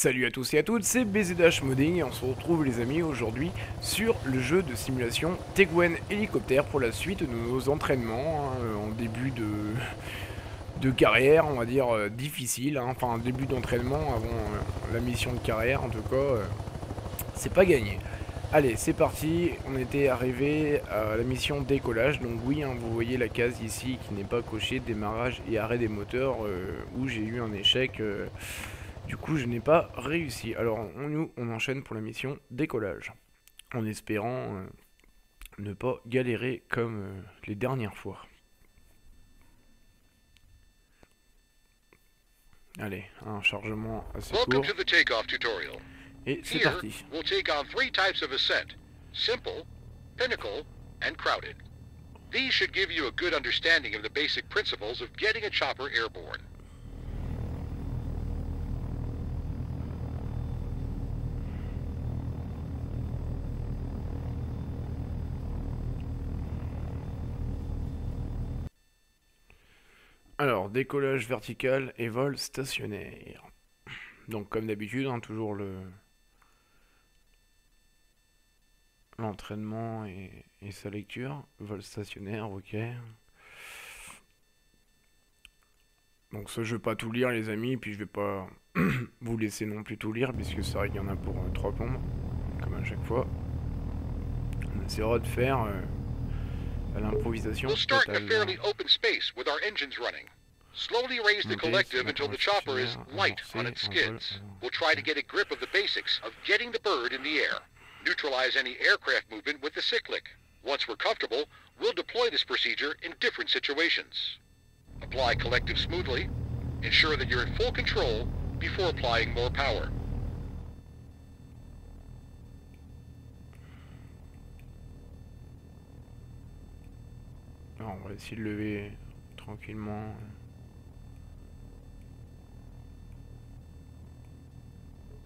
Salut à tous et à toutes, c'est BZH Modding et on se retrouve les amis aujourd'hui sur le jeu de simulation Teguen Hélicoptère pour la suite de nos entraînements hein, en début de, carrière, on va dire euh, difficile, hein, enfin début d'entraînement avant euh, la mission de carrière en tout cas, euh, c'est pas gagné. Allez, c'est parti, on était arrivé à la mission décollage, donc oui, hein, vous voyez la case ici qui n'est pas cochée, démarrage et arrêt des moteurs, où j'ai eu un échec... Du coup, je n'ai pas réussi. Alors, on, nous, on enchaîne pour la mission décollage. En espérant euh, ne pas galérer comme euh, les dernières fois. Allez, un chargement assez court. Et c'est parti. We'll take on three types of ascent. Simple, pinnacle, and crowded. These should give you a good understanding of the basic principles of getting a chopper airborne. Alors, décollage vertical et vol stationnaire. Donc, comme d'habitude, hein, toujours le l'entraînement et, sa lecture. Vol stationnaire, ok. Donc ça, je vais pas tout lire, les amis, puis je vais pas vous laisser non plus tout lire, puisque c'est vrai qu'il y en a pour euh, trois plombes, comme à chaque fois. On essaiera de faire... Euh, à l'improvisation. Start in a fairly open space with our engines running. Slowly raise the collective until the chopper is uh-huh. light on its uh, skids. Uh, we'll try to get a grip of the basics of getting the bird in the air. Neutralize any aircraft movement with the cyclic. Once we're comfortable, we'll deploy this procedure in different situations. Apply collective smoothly. Ensure that you're in full control before applying more power. Ah, on va essayer de lever tranquillement.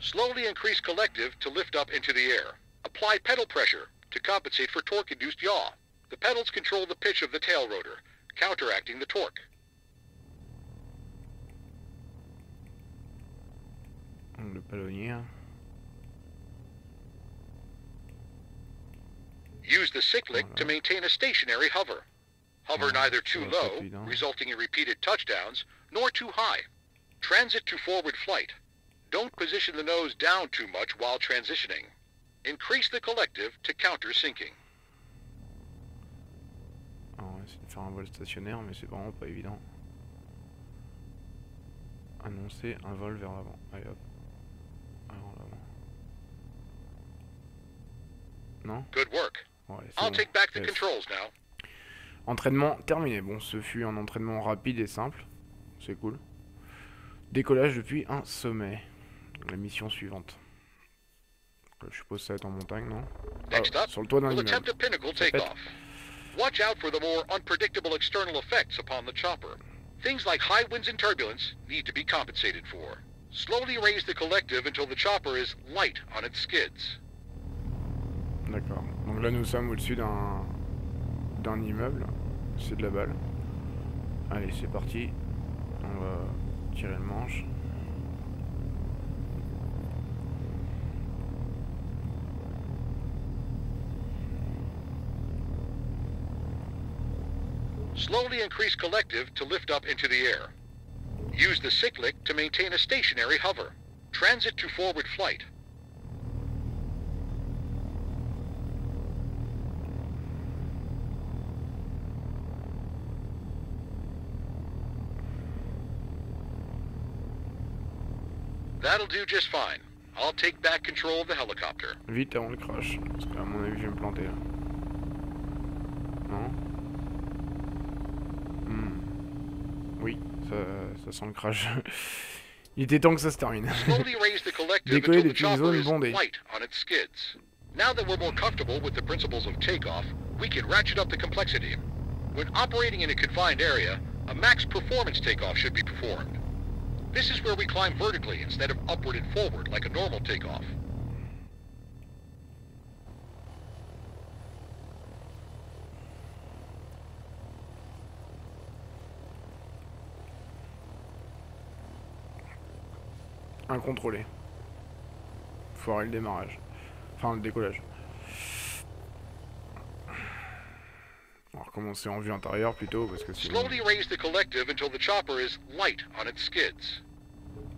Slowly increase collective to lift up into the air. Apply pedal pressure to compensate for torque-induced yaw. The pedals control the pitch of the tail rotor, counteracting the torque. Le palonnier. Use the cyclic to maintain a stationary hover. Hover neither too low, resulting in repeated touchdowns, nor too high. Transit to forward flight. Don't position the nose down too much while transitioning. Increase the collective to counter sinking. on va essayer de faire un vol stationnaire, mais c'est vraiment pas évident. Annoncer un vol vers l'avant. Allez hop. Alors l'avant. Non? Good work. Ouais, I'll bon. take back the Yes. controls now. Entraînement terminé. Bon, ce fut un entraînement rapide et simple. C'est cool. Décollage depuis un sommet. La mission suivante. Je suppose ça va être en montagne, non Next Ah, up, Sur le toit d'un immeuble. Watch out for the more unpredictable external effects upon the chopper. Things like high winds and turbulence need to be compensated for. Slowly raise the collective until the chopper is light on its skids. D'accord. Donc là, nous sommes au-dessus d'un d'un immeuble. C'est de la balle. Allez, c'est parti. On va tirer le manche. Slowly increase collective to lift up into the air. Use the cyclic to maintain a stationary hover. Transit to forward flight. That'll do just fine. I'll take back control of the helicopter. Vite avant le crash. Parce qu'à mon avis, je vais me planter là. Ça, ça sent le crash. Il était temps que ça se termine. Slowly raise the collective Décoller until the depuis une zone bondée. on its skids. Now that we're more comfortable with the principles of takeoff, we can ratchet up the complexity. When operating in a confined area, a max performance takeoff should be performed. This is where we climb vertically instead of upward and forward like a normal takeoff. Incontrôlé. foirer le démarrage. Enfin, le décollage. On va recommencer en vue intérieure plutôt. Slowly raise the collective until the chopper is light on its skids.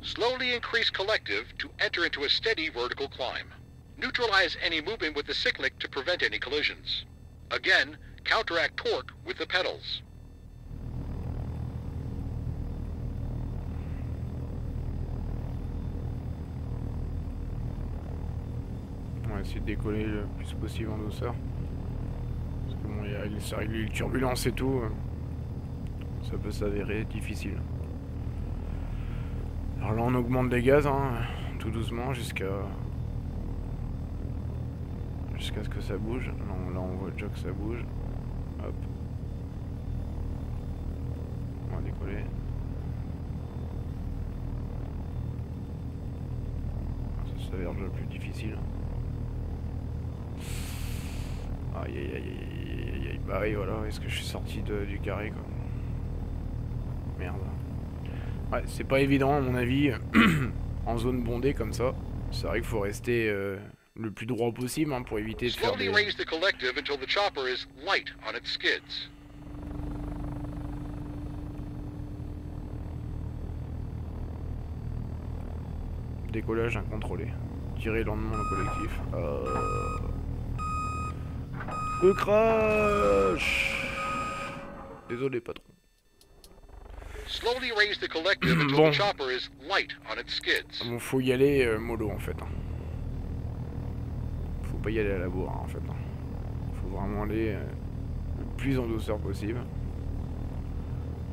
Slowly increase collective to enter into a steady vertical climb. Neutralize any movement with the cyclic to prevent any collisions. Again, counteract torque with the pedals. On va de décoller le plus possible en douceur. Parce que bon, il y a les turbulences et tout. Euh, ça peut s'avérer difficile. Alors là, on augmente les gaz, hein, tout doucement, jusqu'à jusqu'à ce que ça bouge. là, on voit déjà que ça bouge. Hop. On va décoller. Ça s'avère déjà plus difficile. Aïe aïe aïe aïe aïe aïe Bah oui voilà, est-ce que je suis sorti du carré quoi? Merde. Ouais, c'est pas évident à mon avis, en zone bondée comme ça. C'est vrai qu'il faut rester euh, le plus droit possible hein, pour éviter de faire des... Décollage incontrôlé. Tirer lentement le collectif. Euh... Le crash Désolé patron. bon. Bon, faut y aller euh, mollo en fait. Hein pas y aller à la bourre hein, en fait. Hein. Faut vraiment aller euh, le plus en douceur possible.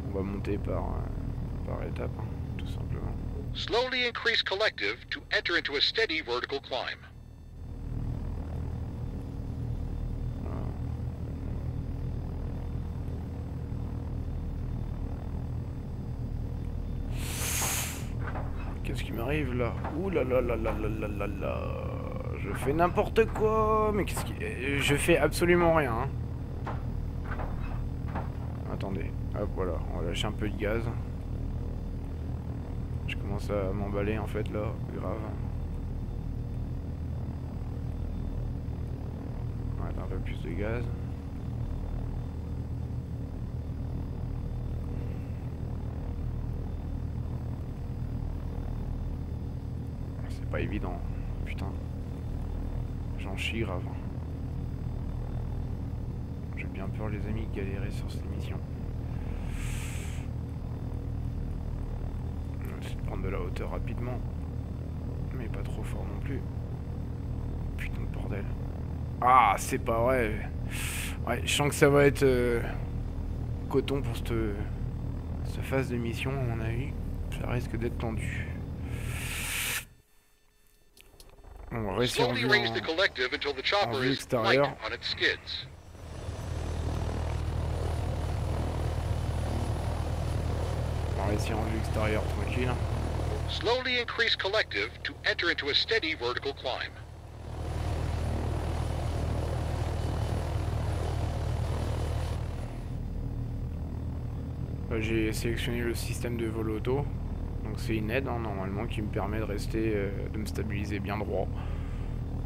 On va monter par, euh, par étapes, hein, tout simplement. Slowly increase collective to enter into a steady vertical climb. arrive là. Ouh là là là là là là là Je fais n'importe quoi. Mais qu'est-ce qui... Je fais absolument rien. Hein. Attendez. Hop, voilà. On va lâcher un peu de gaz. Je commence à m'emballer en fait là. Grave. Ouais, un peu plus de gaz. Pas évident. Putain. J'en chie grave. J'ai bien peur les amis galérer sur cette mission. On va essayer de prendre de la hauteur rapidement. Mais pas trop fort non plus. Putain de bordel. Ah, c'est pas vrai. Ouais, je sens que ça va être euh, coton pour cette, cette phase de mission, à mon avis. Ça risque d'être tendu. On va réussir en vue, en, en vue extérieure. On va réussir en vue extérieure tranquille. Slowly increase collective to enter into a steady vertical climb. J'ai sélectionné le système de vol auto. Donc c'est une aide hein, normalement qui me permet de rester, euh, de me stabiliser bien droit.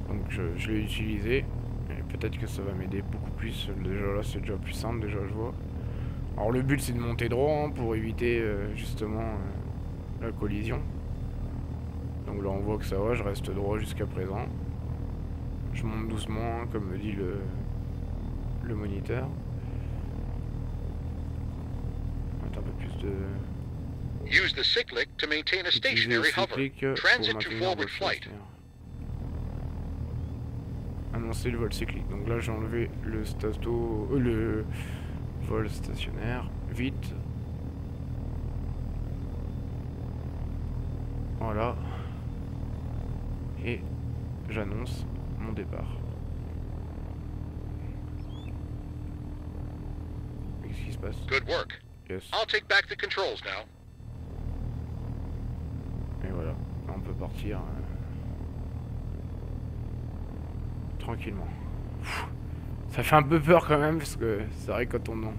Donc je, l'ai utilisé. Et peut-être que ça va m'aider beaucoup plus. Déjà là c'est déjà plus simple, déjà je vois. Alors le but c'est de monter droit hein, pour éviter euh, justement euh, la collision. Donc là on voit que ça va, je reste droit jusqu'à présent. Je monte doucement hein, comme me dit le, le moniteur. un peu plus de... Use the cyclic to maintain a stationary hover. Transit to forward flight. Annoncer le vol cyclique. Donc là j'ai enlevé le stato, euh, le vol stationnaire. Vite. Voilà. Et j'annonce mon départ. Qu'est-ce qui se passe? Good work. Yes. I'll take back the controls now. Et voilà, euh, tranquillement. ça fait un peu peur quand même, parce que c'est vrai quand on...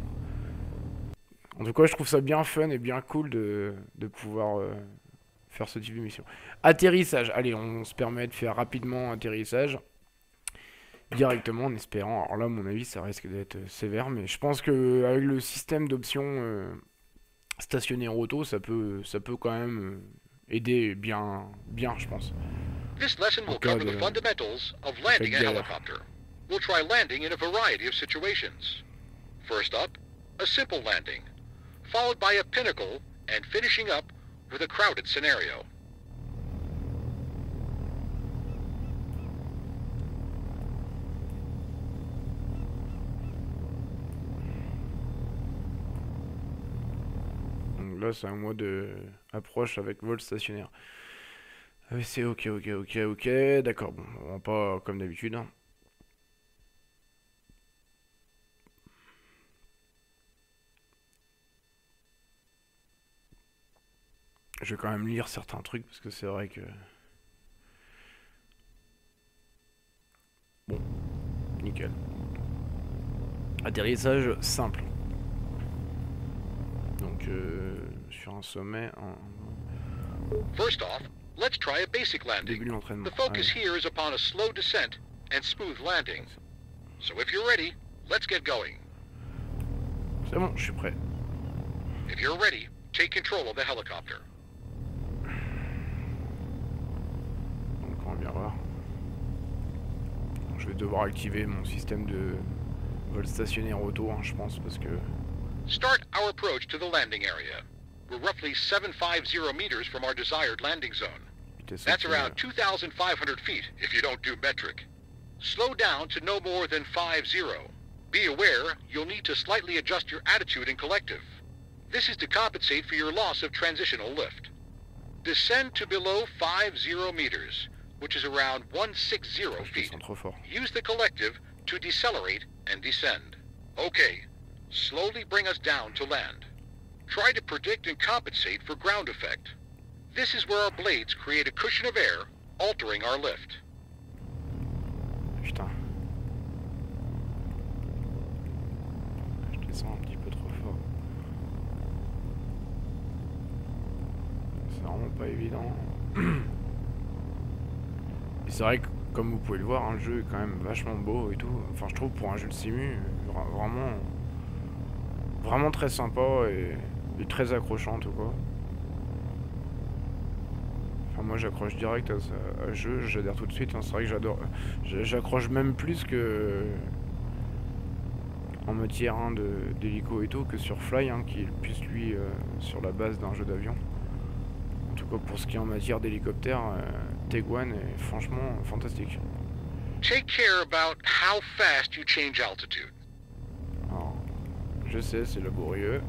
En tout cas, je trouve ça bien fun et bien cool de, pouvoir euh, faire ce type de mission. Atterrissage. Allez, on se permet de faire rapidement atterrissage directement en espérant. Alors là, à mon avis, ça risque d'être sévère, mais je pense que avec le système d'options euh, stationnaire auto, ça peut, ça peut quand même euh, aider bien, bien, je pense. This lesson will cover the fundamentals of landing a helicopter. We'll try landing in a variety of situations. First up, a simple landing, followed by a pinnacle, and finishing up with a crowded scenario. C'est un mode approche avec vol stationnaire. Ah c'est ok, ok, ok, ok. D'accord, bon, on va pas comme d'habitude. Hein. Je vais quand même lire certains trucs parce que c'est vrai que... Bon, nickel. Atterrissage simple. Donc, euh, sur un sommet... En... First off, let's try a basic landing. The focus here is upon a slow descent and smooth landing. So if you're ready, let's get going. C'est bon, je suis prêt. If you're ready, take control of the helicopter. Donc on va bien voir. Je vais devoir activer mon système de vol stationnaire auto, hein, je pense, parce que... Start our approach to the landing area. We're roughly 750 meters from our desired landing zone. That's around 2,500 feet if you don't do metric. Slow down to no more than 5-0. Be aware, you'll need to slightly adjust your attitude in collective. This is to compensate for your loss of transitional lift. Descend to below 50 meters, which is around 160 feet. Use the collective to decelerate and descend. Okay, slowly bring us down to land. Try to predict and compensate for ground effect. This is where our blades create a cushion of air, altering our lift. Putain. Je descends un petit peu trop fort. C'est vraiment pas évident. Et c'est vrai que, comme vous pouvez le voir, un le jeu est quand même vachement beau et tout. Enfin, je trouve pour un jeu de simu, vraiment, vraiment très sympa et très accrochant, tout quoi. Enfin, moi j'accroche direct à ce jeu, j'adhère tout de suite. Hein. C'est vrai que j'adore. J'accroche même plus que. En matière hein, d'hélico et tout, que sur Fly, hein, qui est plus lui euh, sur la base d'un jeu d'avion. En tout cas, pour ce qui est en matière d'hélicoptère, euh, Teguan est franchement fantastique. Take care about how fast you change altitude. Alors, je sais, c'est laborieux.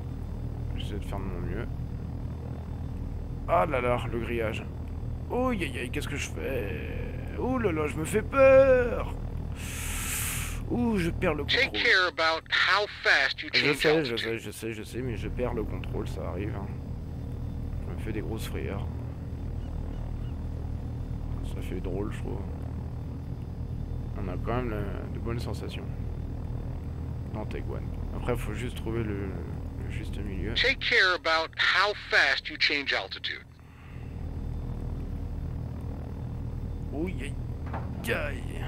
J'essaie de faire de mon mieux. Ah là là, le grillage. Oh aïe aïe, qu'est-ce que je fais? Oh là là, je me fais peur Ouh, je perds le contrôle. je sais, je sais, je sais, je sais, mais je perds le contrôle, ça arrive. Hein. Je me fais des grosses frayeurs. Ça fait drôle, je trouve. On a quand même de bonnes sensations. Dans One. Après, il faut juste trouver le juste milieu. Take care about how fast you change altitude. Aïe, aïe.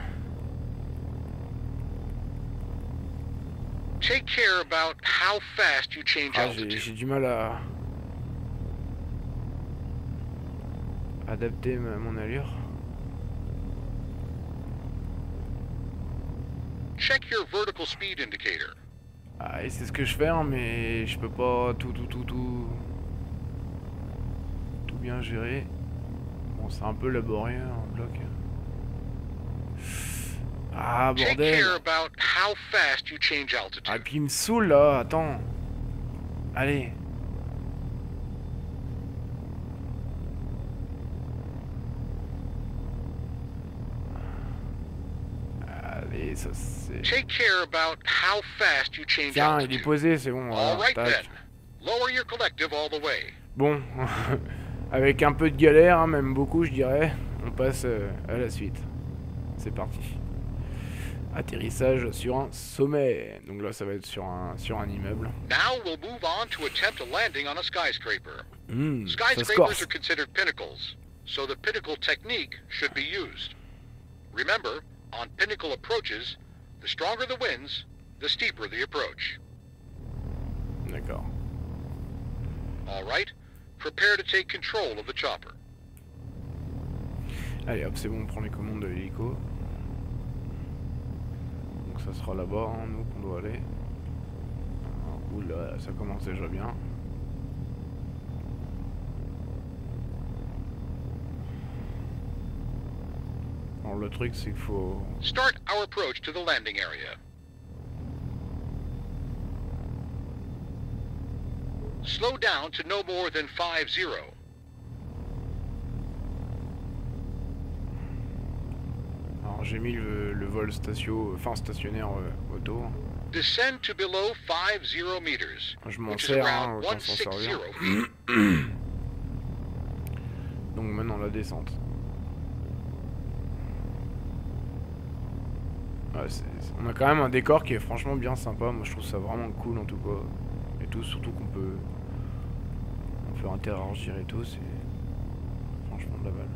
Take care about how fast you change ah, altitude. J'ai du mal à adapter ma, mon allure. Check your vertical speed indicator. Ah, c'est ce que je fais, hein, mais je peux pas tout, tout, tout, tout, tout bien gérer. Bon, c'est un peu laborieux en bloc. Ah, bordel. Ah, puis il me saoule là, attends. Allez. Allez, ça c'est... Tiens, il est posé, c'est bon. Bon. Avec un peu de galère, hein, même beaucoup je dirais, on passe euh, à la suite. C'est parti. Atterrissage sur un sommet. Donc là, ça va être sur un, sur un immeuble. Now we'll move on to attempt a landing on a skyscraper. Se Skyscrapers are considered pinnacles, so the pinnacle technique should be used. Remember, on pinnacle approaches, the stronger the winds, the steeper the approach. D'accord. All right? Prepare to take control of the chopper. Allez hop, c'est bon, on prend les commandes de l'hélico. Donc ça sera là-bas, hein, nous, qu'on doit aller. Oula, ça commence déjà bien. Alors le truc, c'est qu'il faut... Start our approach to the landing area. Slow down to no more than 5-0. Alors j'ai mis le, le vol statio... enfin stationnaire euh, auto. Descend to below 50 meters, Je m'en sers, hein, autant s'en 160 servir. Donc maintenant la descente. Ouais, on a quand même un décor qui est franchement bien sympa. Moi je trouve ça vraiment cool en tout cas. Et tout, surtout qu'on peut, on peut interagir et tout. C'est franchement de la balle.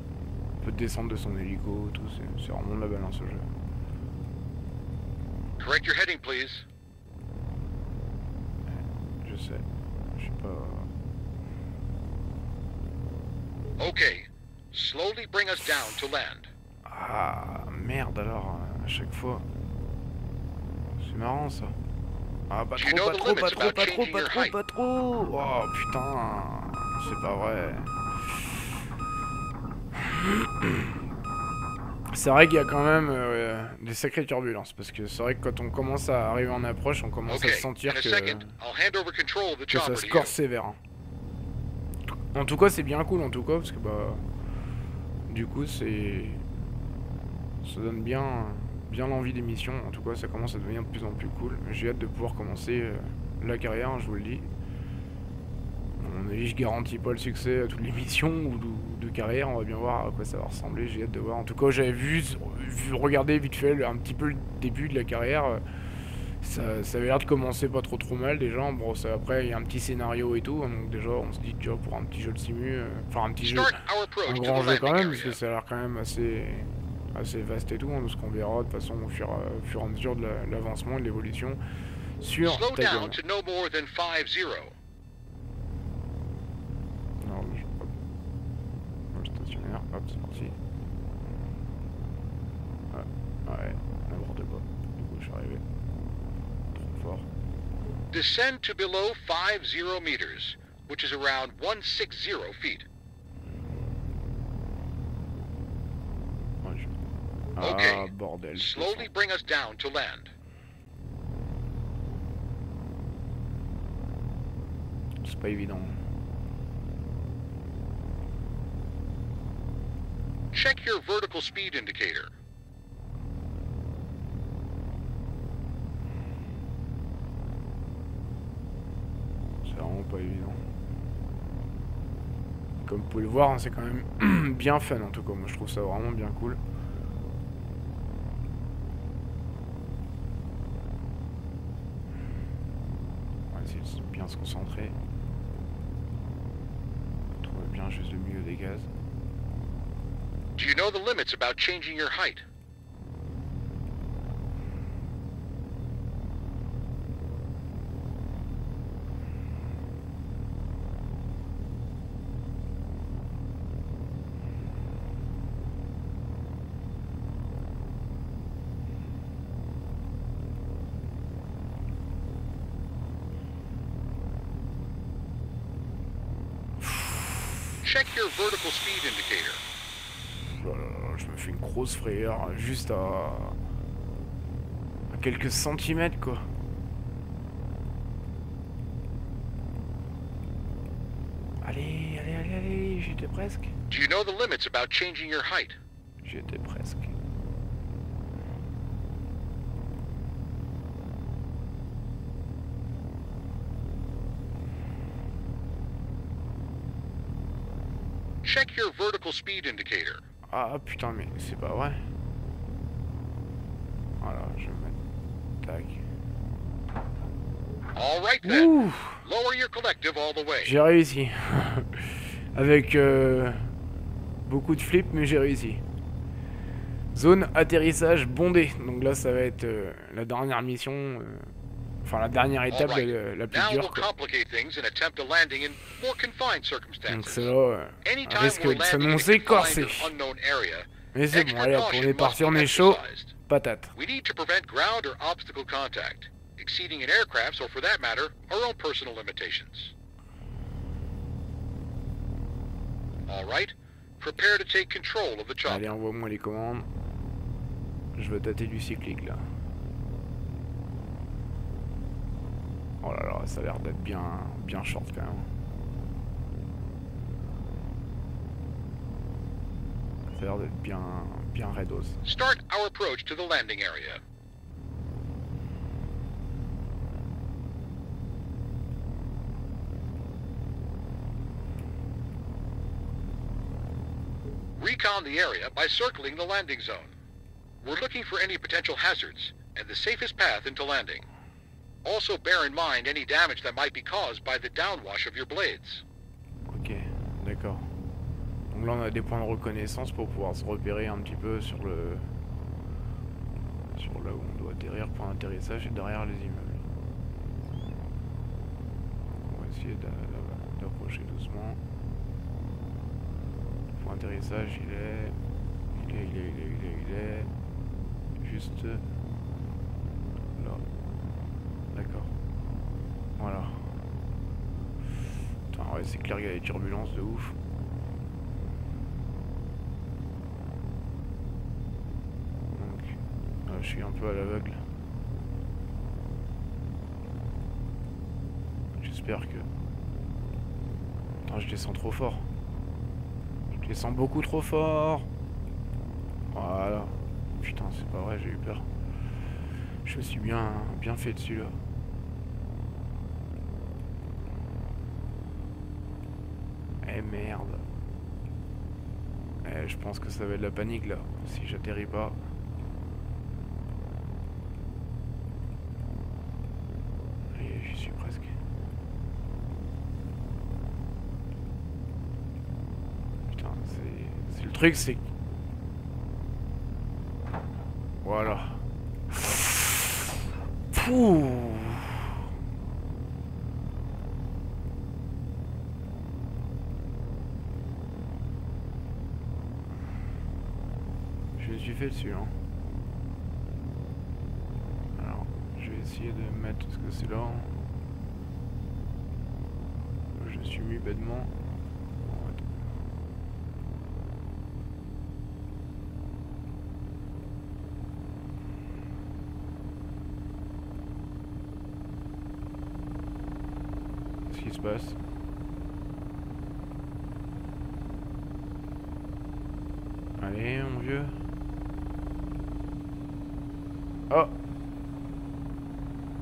On peut descendre de son hélico, tout. C'est vraiment de la balle hein, ce jeu. Correct your heading, please. Je sais. Je sais pas. Okay. Slowly bring us down to land. Ah merde alors à chaque fois. C'est marrant ça. Ah pas trop, pas trop, pas trop, pas trop, pas trop, pas trop. Oh putain, c'est pas vrai. C'est vrai qu'il y a quand même euh, des sacrées turbulences parce que c'est vrai que quand on commence à arriver en approche, on commence Okay. à sentir que, second, que ça se corse sévère. hein. En tout cas, c'est bien cool en tout cas parce que bah du coup c'est ça donne bien bien l'envie des missions. En tout cas, ça commence à devenir de plus en plus cool. J'ai hâte de pouvoir commencer euh, la carrière, hein, je vous le dis. À mon avis, je garantis pas le succès à toutes les missions ou de, carrière. On va bien voir à quoi ça va ressembler. J'ai hâte de voir. En tout cas, j'avais vu, vu regarder vite fait un petit peu le début de la carrière. Ça, ça avait l'air de commencer pas trop trop mal déjà. Bon, ça, après, il y a un petit scénario et tout. hein, donc déjà, on se dit que pour un petit jeu de simu, euh, enfin un petit jeu, un grand jeu quand même, parce que ça a l'air quand même assez, assez vaste et tout, hein, de ce qu'on verra de toute façon au fur, euh, au fur et à mesure de la- l'avancement et de l'évolution sur Slow Taken. down to no more than 5-0. Non, je... hop. Stationnaire, hop, c'est parti. Ouais, ouais, n'aborde pas. Du coup, je suis arrivé. Trop fort. Descend to below 50 meters, which is around 160 feet. Ouais, je- Ah, bordel. Slowly bring us down to land. C'est pas évident. Check your vertical speed indicator. C'est vraiment pas évident. Comme vous pouvez le voir, hein, c'est quand même bien fun en tout cas. Moi je trouve ça vraiment bien cool. On va essayer de se concentrer. Trouver bien juste le milieu des gaz. Do you know the limits about changing your height? Check your vertical speed indicator. Oh là là, frayeur juste à... à quelques centimètres quoi. Allez, allez, allez, allez, j'étais presque. Do you know the limits about changing your height? J'étais presque. Check your vertical speed indicator. Ah putain, mais c'est pas vrai. Voilà, je vais mettre... Tac. Ouh J'ai réussi. Avec euh, beaucoup de flips, mais j'ai réussi. Zone atterrissage bondée. Donc là, ça va être euh, la dernière mission. Euh, enfin, la dernière étape la, la, plus dure. Quoi. Donc c'est là, euh, risque de s'annoncer corsé. Mais c'est bon, allez, on est parti, on est chaud. Patate. exceeding an aircraft's or for that matter, our own personal limitations. All right. Prepare to take control of the chopper. Allez, envoie-moi les commandes. Je veux tâter du cyclique là. Oh là là, ça a l'air d'être bien, bien short quand même. Ça a l'air d'être bien, bien. Start our approach to the landing area. Recon the area by circling the landing zone. We're looking for any potential hazards and the safest path into landing. Also bear in mind any damage that might be caused by the downwash of your blades. Ok, d'accord. Donc là on a des points de reconnaissance pour pouvoir se repérer un petit peu sur le... Sur là où on doit atterrir pour l'atterrissage et derrière les immeubles. On va essayer d'approcher doucement. Pour l'atterrissage il est... Il est, il est, il est, il est, il est juste là. D'accord. Voilà. Putain, ouais, c'est clair qu'il y a des turbulences de ouf. Donc, je suis un peu à l'aveugle. J'espère que... Attends, je descends trop fort. Je descends beaucoup trop fort. Voilà. Putain, c'est pas vrai, j'ai eu peur. Je me suis bien, bien fait dessus là. Merde. Eh, je pense que ça va être de la panique là, si j'atterris pas. J'y suis presque. Putain, c'est... Le truc, c'est voilà. Pouh. Je me suis dessus. Alors, je vais essayer de mettre ce que c'est là. Je suis mis bêtement. passe Allez, mon vieux. Oh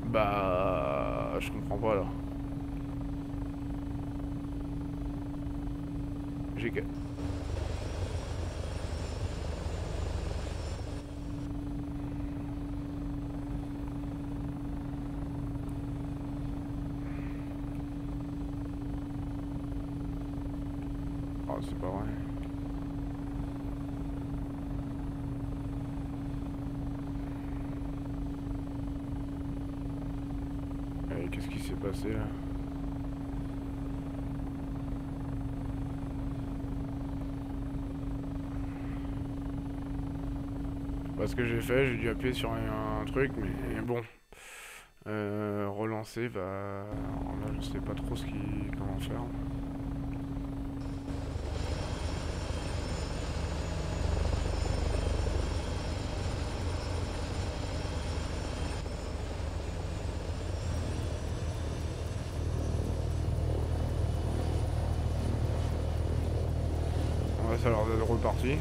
Bah... Je comprends pas, là. J'ai que... c'est pas vrai. Allez, qu'est-ce qui s'est passé là pas ce que j'ai fait, j'ai dû appuyer sur un, truc, mais bon. Euh, relancer, bah... Là, je sais pas trop ce qui... comment faire. ça a l'air d'être reparti.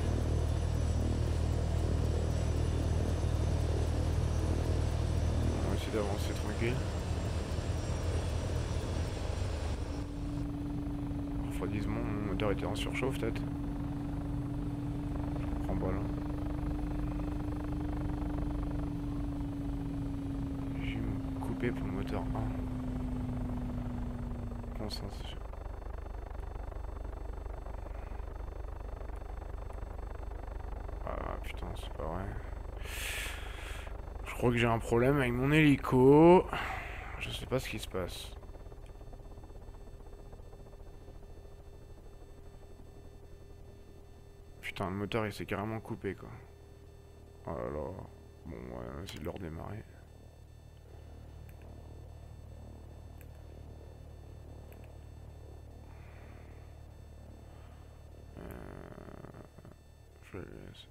On va essayer d'avancer tranquille. Refroidissement, mon surchauffe peut-être. Je comprends pas là. coupé pour le moteur 1. Consensus. Ah putain, c'est pas vrai. Je crois que j'ai un problème avec mon hélico. Je sais pas ce qui se passe. Le moteur il s'est carrément coupé quoi. Oh là. Bon, ouais, essayer de le redémarrer. Je le laisse.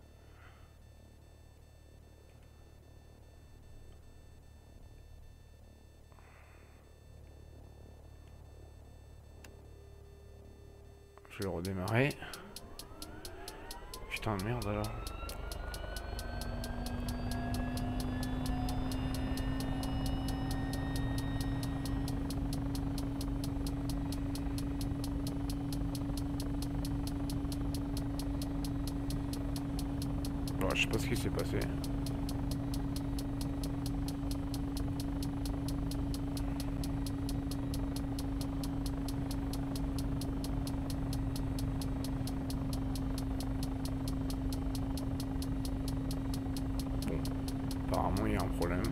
Je vais le redémarrer. Putain de merde alors. je sais pas ce qui s'est passé. Problème.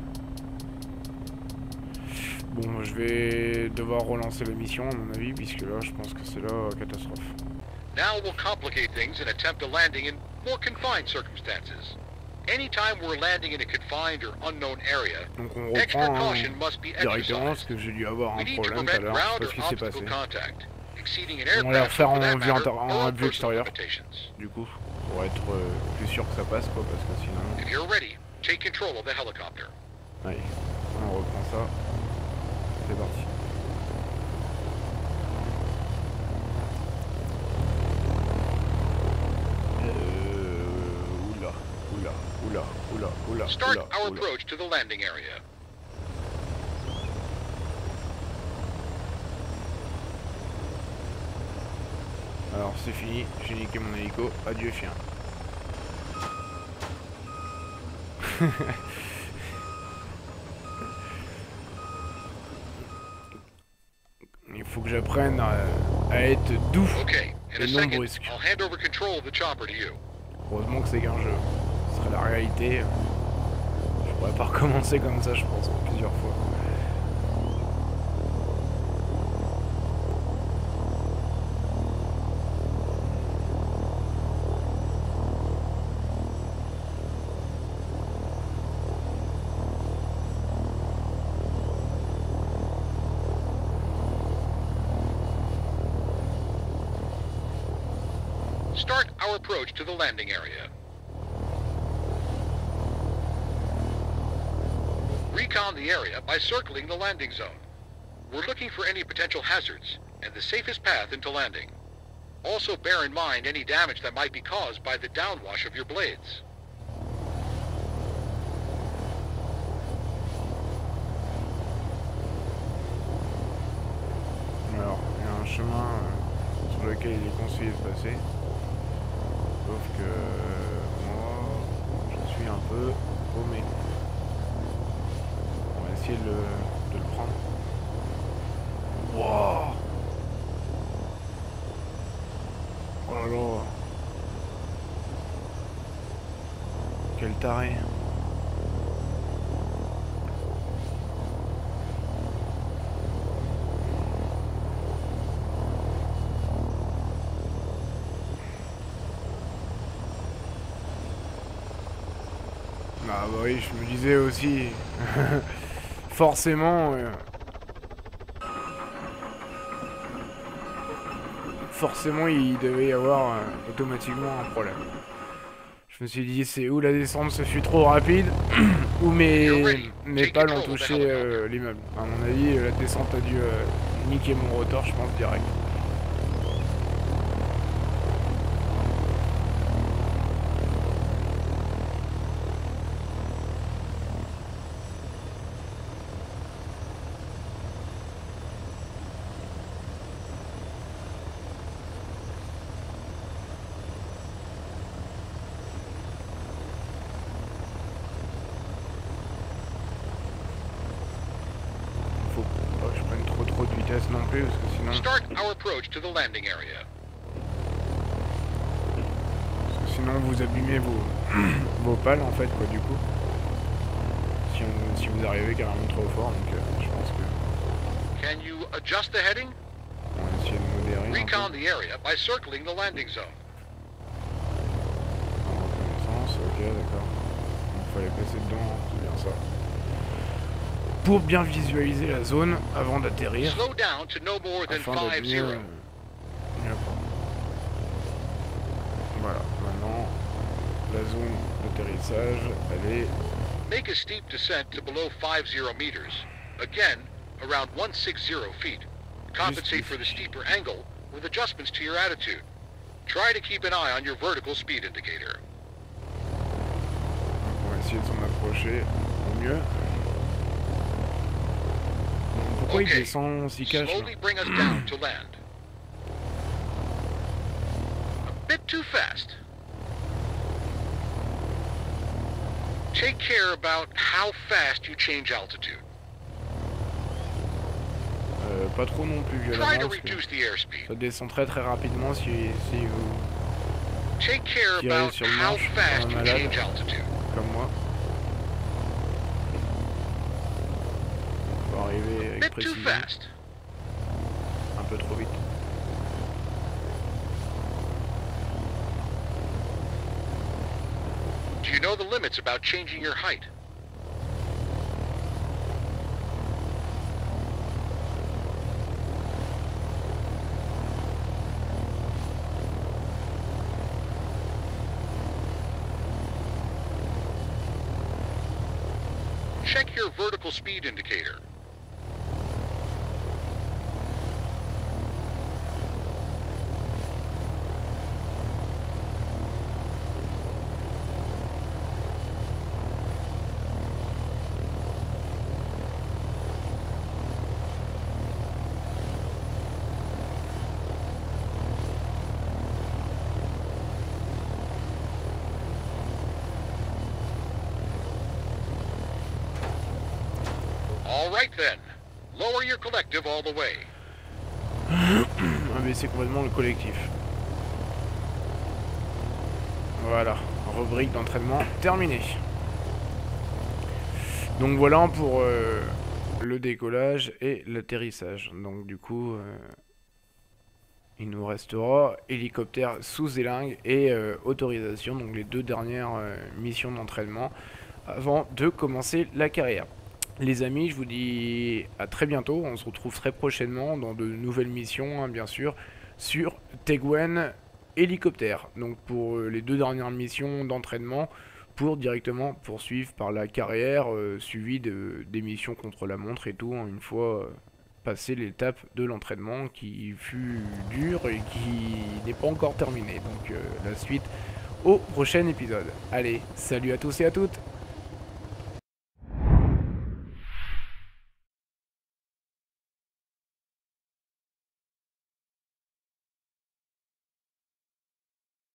Bon, je vais devoir relancer la mission à mon avis, puisque là je pense que c'est la catastrophe. Now we'll complicate things and attempt a landing in more confined circumstances. Anytime we're landing in a confined or unknown area, Donc on reprend directement parce que j'ai dû avoir un problème tout à l'heure, s'est passé. On va refaire en vue, en vue extérieure, du coup, pour être euh, plus sûr que ça passe quoi, parce que sinon... Take control of the helicopter. Allez, on reprend ça, c'est parti. oula, oula, Start oula, our oula. approach to the landing area. Alors c'est fini, j'ai niqué mon hélico, adieu chien. Il faut que j'apprenne à, à, être doux okay. et non brusque. Heureusement que c'est qu'un jeu serait la réalité, je pourrais pas recommencer comme ça, je pense, plusieurs fois. The landing area. recon the area by circling the landing zone. We're looking for any potential hazards and the safest path into landing. Also bear in mind any damage that might be caused by the downwash of your blades. Alors, il y a un chemin sur lequel il est conseillé de passer. Sauf que euh, moi, je suis un peu paumé. de le, de le prendre. Wow oh là Quel taré Ah bah oui, je me disais aussi forcément... Euh, forcément, il devait y avoir euh, automatiquement un problème. Je me suis dit, c'est où la descente ce fut trop rapide, ou mes, mes pales ont touché euh, l'immeuble. À mon avis, la descente a dû niquer mon rotor, je pense, direct. Approach to the landing area. Sinon vous abîmez vos vos pales en fait quoi du coup. Si, on, si vous arrivez carrément trop fort donc euh, je pense que. Can you adjust the heading? On va essayer de modérer. Recon the area by circling the landing zone. En reconnaissance, ok d'accord. Il fallait passer dedans, c'est bien ça. Pour bien visualiser la zone avant d'atterrir. Afin d'être 5 mieux, 0. euh, mieux prendre. Voilà, maintenant la zone d'atterrissage, elle est Make a steep descent to below 50 meters. Again, around 160 feet. Compensate for the steeper angle with adjustments to your attitude. Try to keep an eye on your vertical speed indicator. donc on va essayer de s'en approcher au mieux. Pourquoi il Ok. descend si cache là Slowly bring us down to land. A bit too fast. Take care about how fast you change altitude. Euh, Pas trop non plus violemment ça descend très très rapidement si, si vous, Take care Tirez about sur le how manche, fast un you change altitude. comme moi. Faut arriver avec Bit too précision, fast. un peu trop vite. Do you know the limits about changing your height? Check your vertical speed indicator. Ah mais c'est complètement le collectif. Voilà, rubrique d'entraînement terminée. Donc voilà pour euh, le décollage et l'atterrissage. Donc du coup, euh, il nous restera hélicoptère sous zélingue et euh, autorisation, donc les deux dernières missions d'entraînement avant de commencer la carrière. Les amis, je vous dis à très bientôt. On se retrouve très prochainement dans de nouvelles missions, hein, bien sûr, sur Teguen hélicoptère. Donc pour euh, les deux dernières missions d'entraînement, pour directement poursuivre par la carrière, euh, suivie de, des missions contre la montre et tout, hein, une fois euh, passé l'étape de l'entraînement qui fut dure et qui n'est pas encore terminée. Donc euh, la suite au prochain épisode. Allez, salut à tous et à toutes